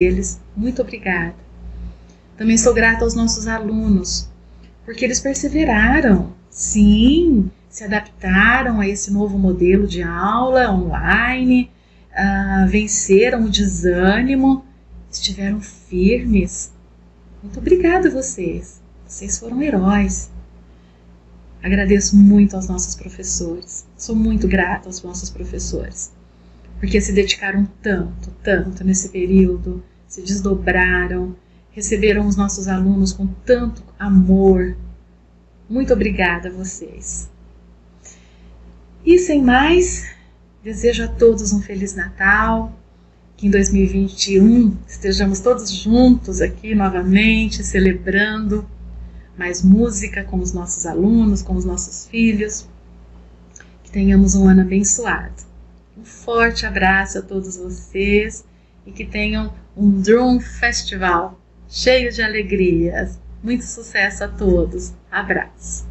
deles. Muito obrigada. Também sou grata aos nossos alunos, porque eles perseveraram, sim, se adaptaram a esse novo modelo de aula online, uh, venceram o desânimo, estiveram firmes. Muito obrigada a vocês. Vocês foram heróis. Agradeço muito aos nossos professores. Sou muito grata aos nossos professores porque se dedicaram tanto, tanto nesse período, se desdobraram, receberam os nossos alunos com tanto amor. Muito obrigada a vocês. E sem mais, desejo a todos um Feliz Natal, que em 2021 estejamos todos juntos aqui novamente, celebrando mais música com os nossos alunos, com os nossos filhos, que tenhamos um ano abençoado. Um forte abraço a todos vocês e que tenham um Drum Festival cheio de alegrias. Muito sucesso a todos. Abraço.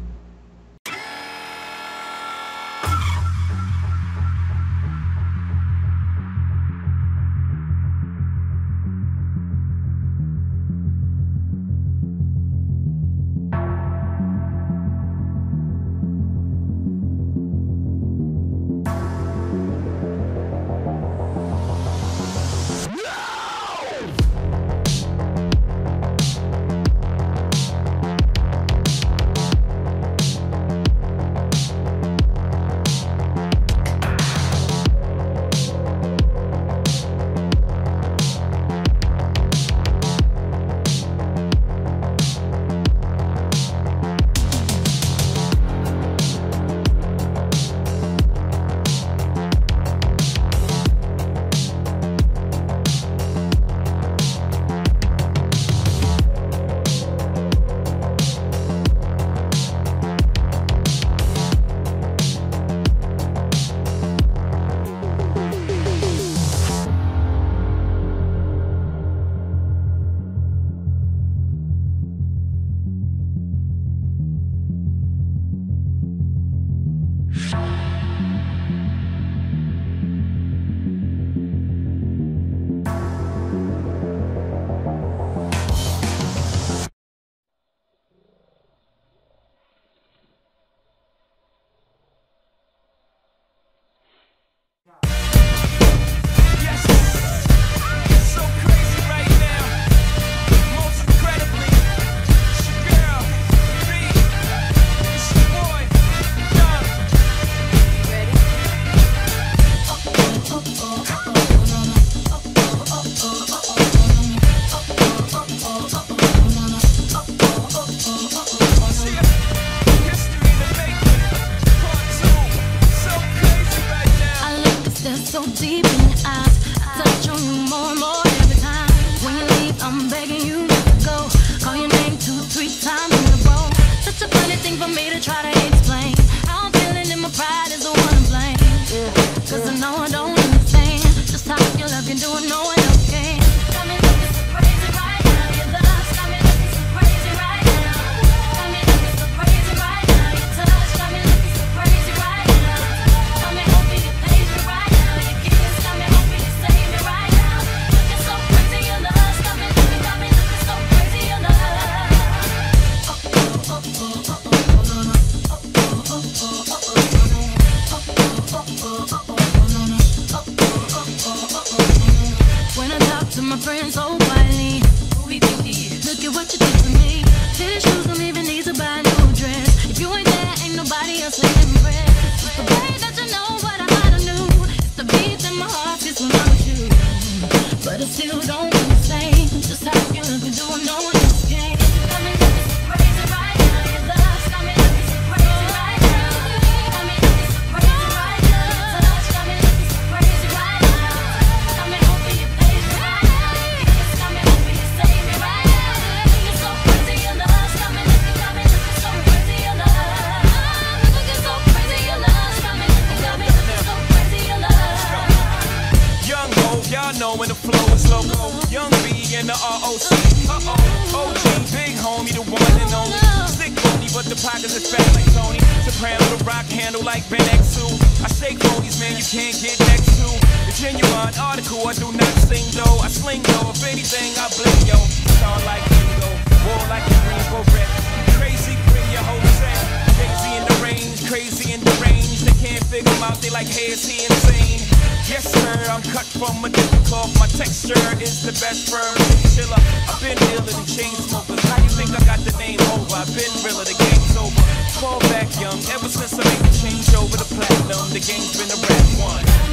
The pockets are fat like Tony. Soprano, the rock handle like Ben I shake bogeys, man, you can't get next to. The genuine article, I do not sing though. I sling though, if anything, I bling yo. Star like Ringo, war like a rainbow wreck. Crazy, bring your whole set. Crazy in the range, crazy in the range. They can't figure him out, they like, hey, is he insane? Yes, sir, I'm cut from a different cloth. My texture is the best firm chiller. I've been dealing and chain smokers. How you think I got the name over? I've been realer, the game's over. Call back young, ever since I made the change over the platinum, the game's been a rap one.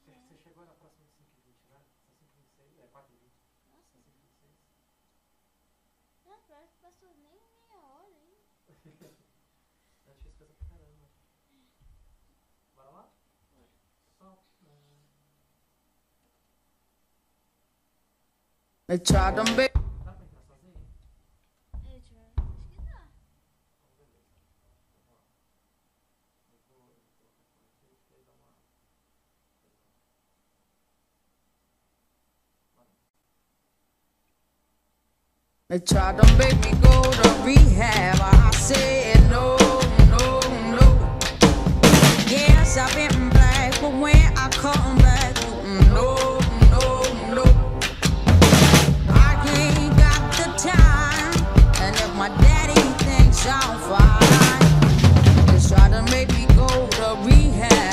Você, você chegou na próxima de 5h20, né? 5h26, é 4h20. Nossa. 5h26. Não, parece que passou nem meia hora, hein? Eu achei coisa pra caramba. Bora lá? Bora. Só. É. They tried them, baby. They tried to make me go to rehab. I said no, no, no. Yes, I've been black, but when I come back, no, no, no. I ain't got the time, and if my daddy thinks I'm fine, they tried to make me go to rehab.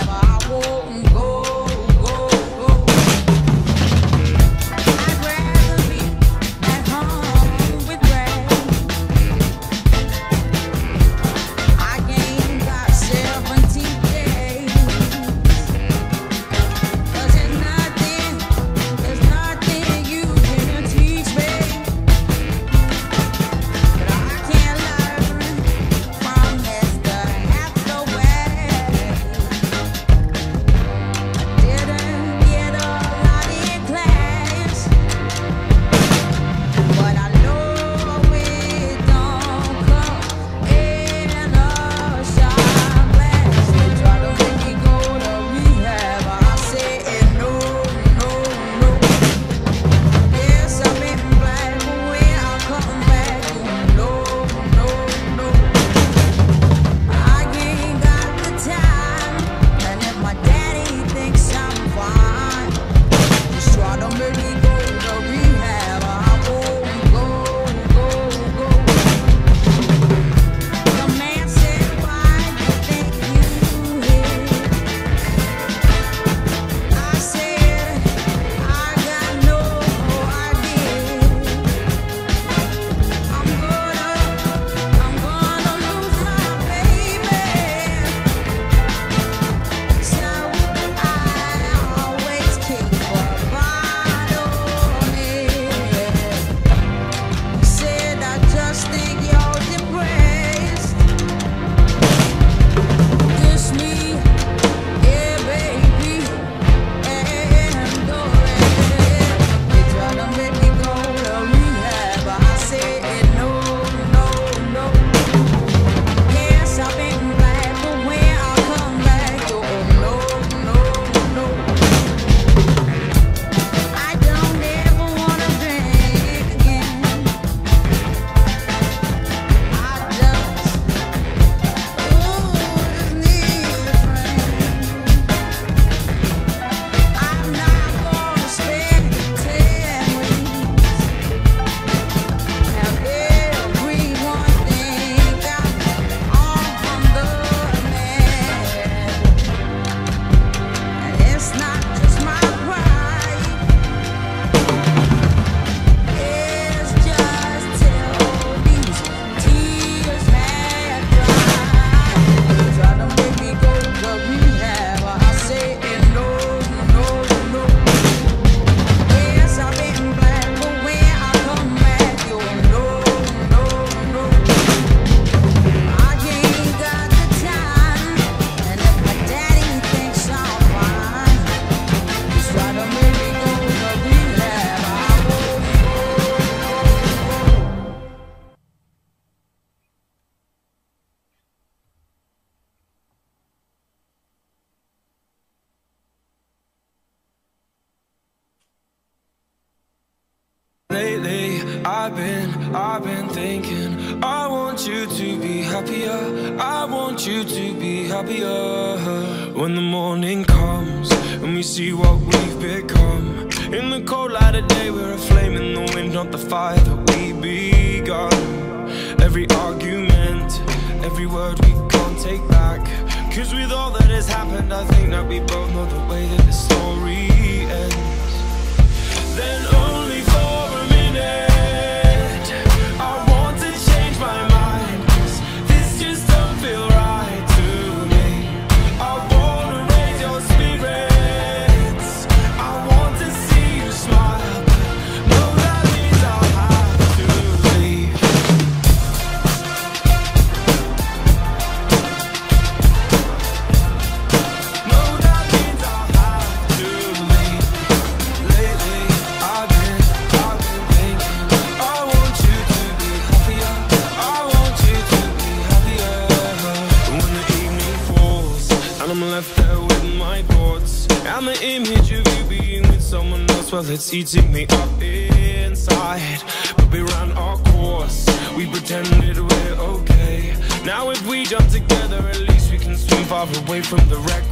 was eating me up inside. But we ran our course. We pretended we're okay. Now if we jump together At least we can swim far away from the wreck.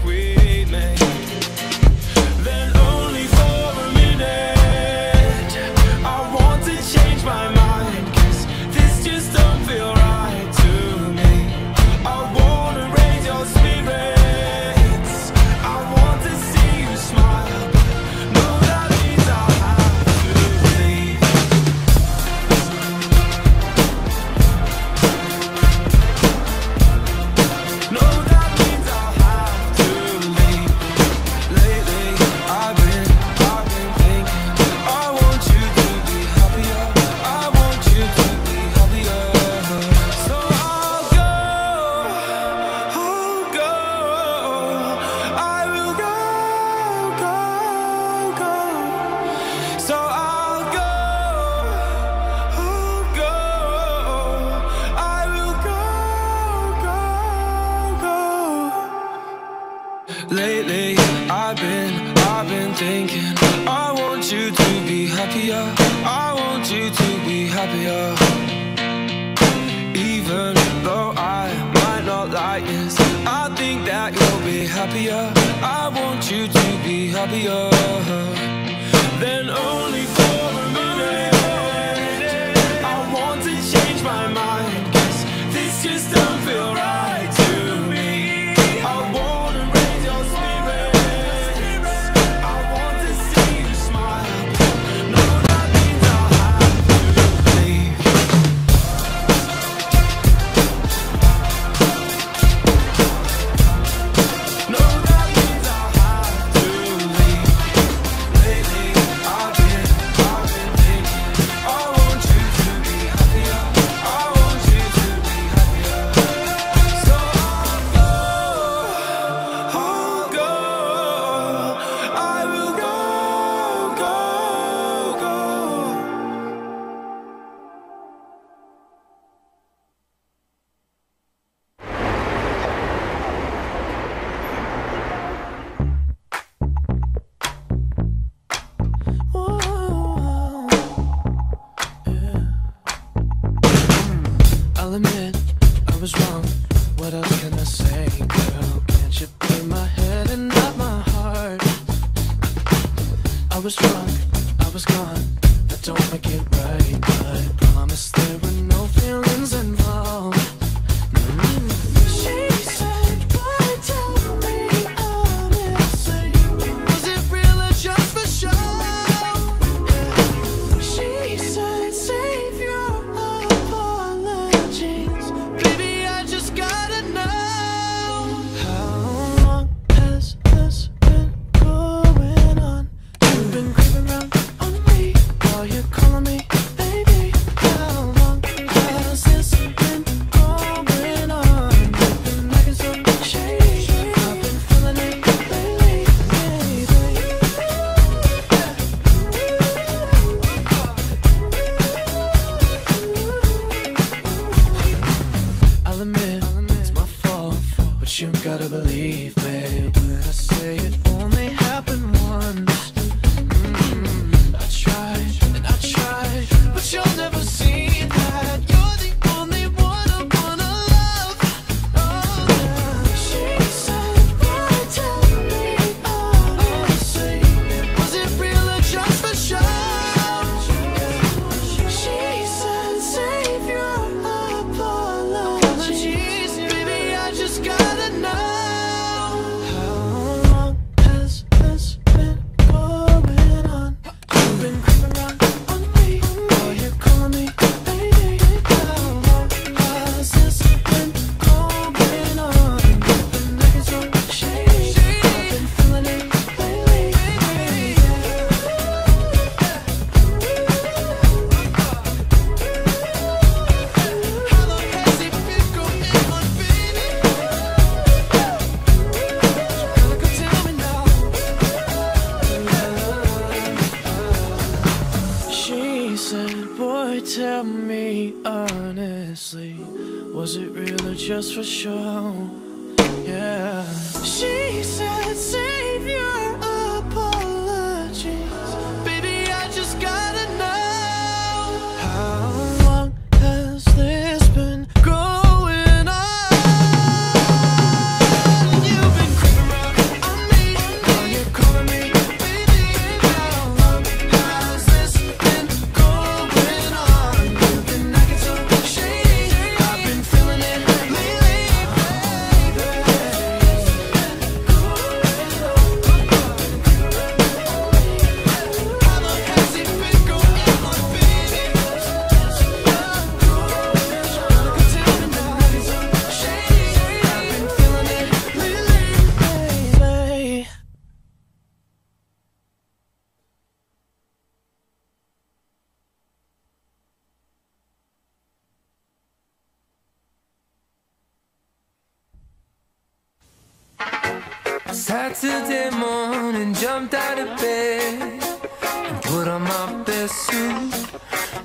Saturday morning, jumped out of bed and put on my best suit.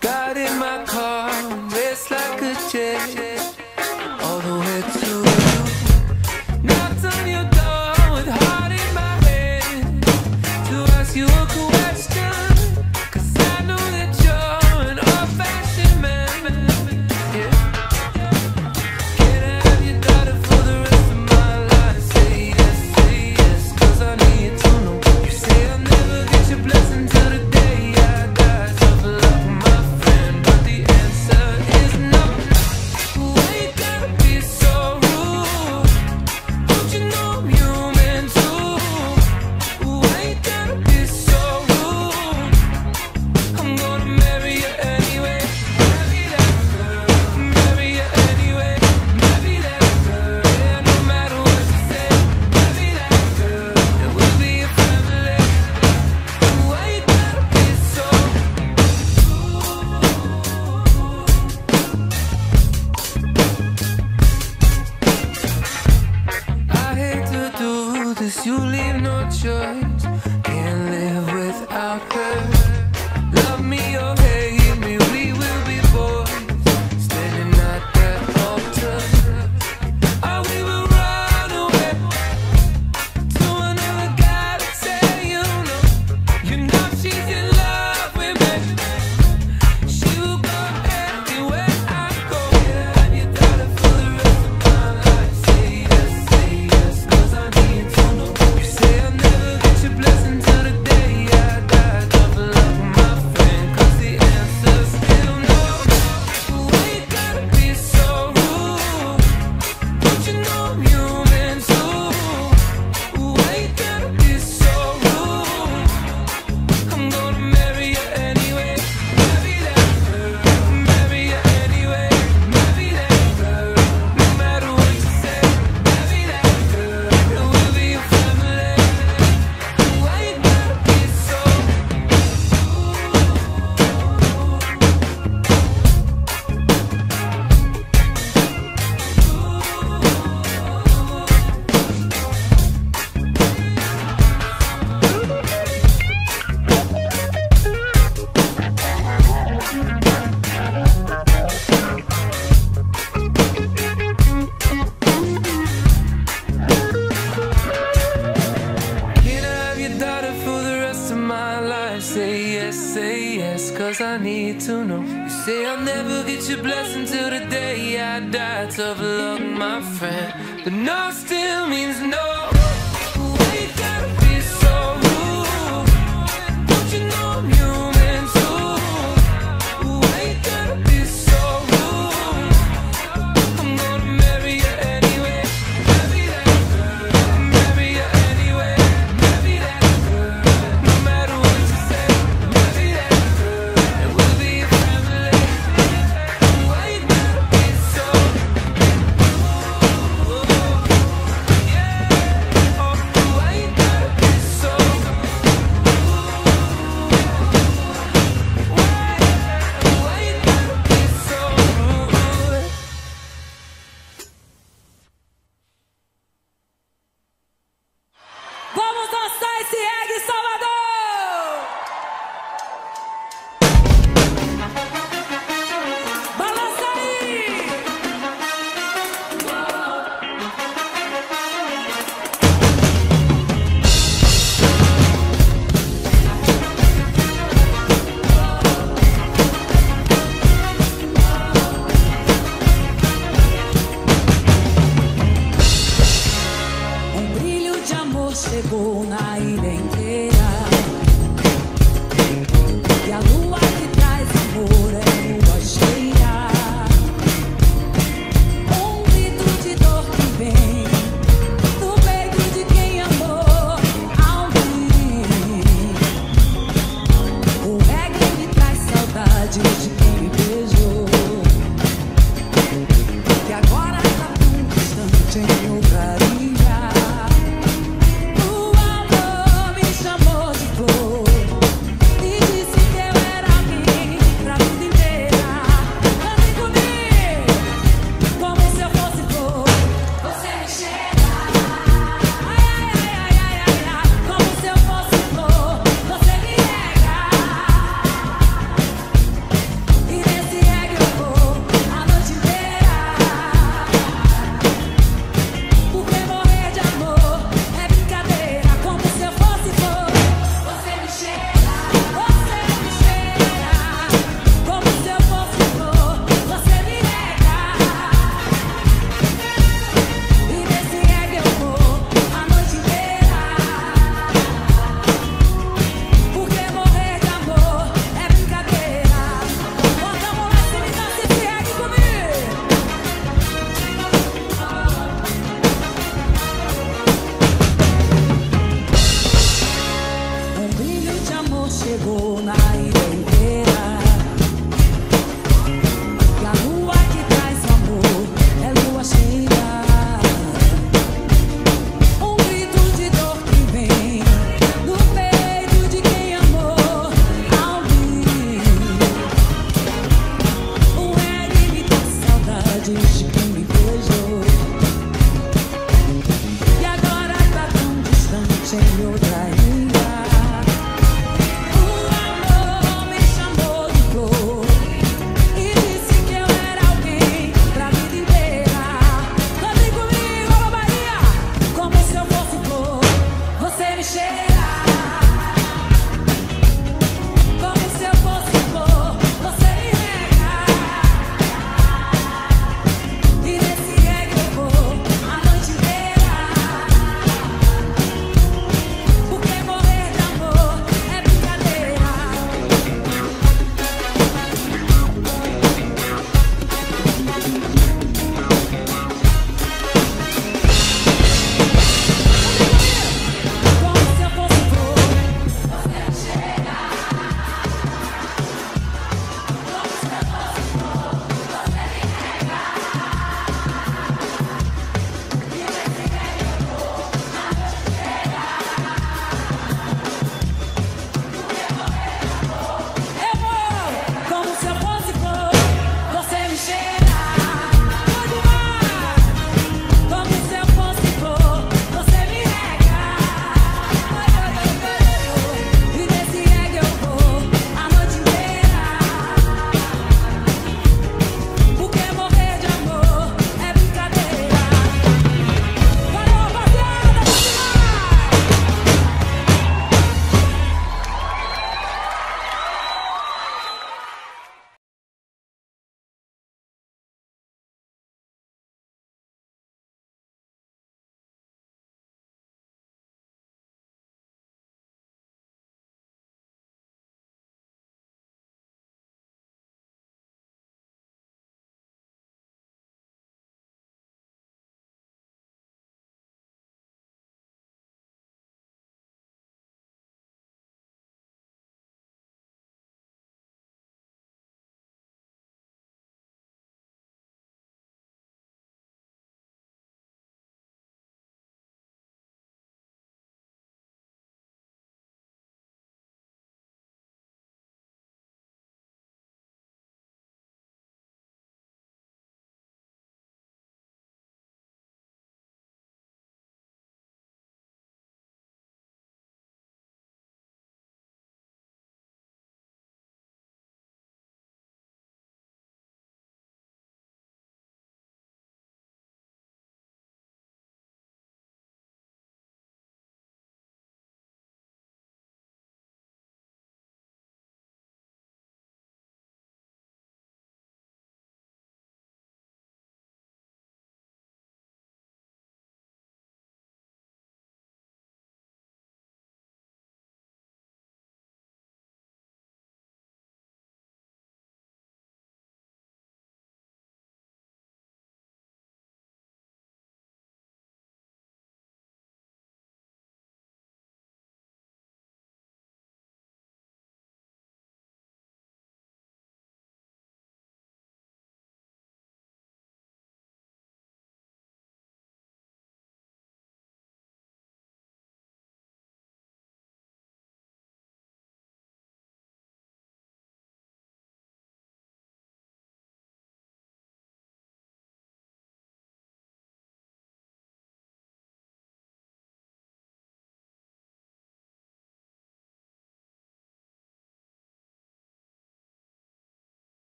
Got in my car, raced like a jet. Um brilho de amor chegou na ilha inteira. E a luz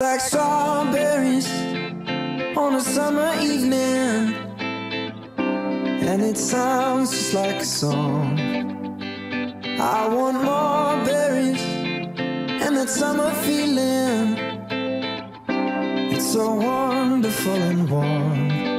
Like strawberries on a summer evening. And it sounds just like a song. I want more berries and that summer feeling. It's so wonderful and warm.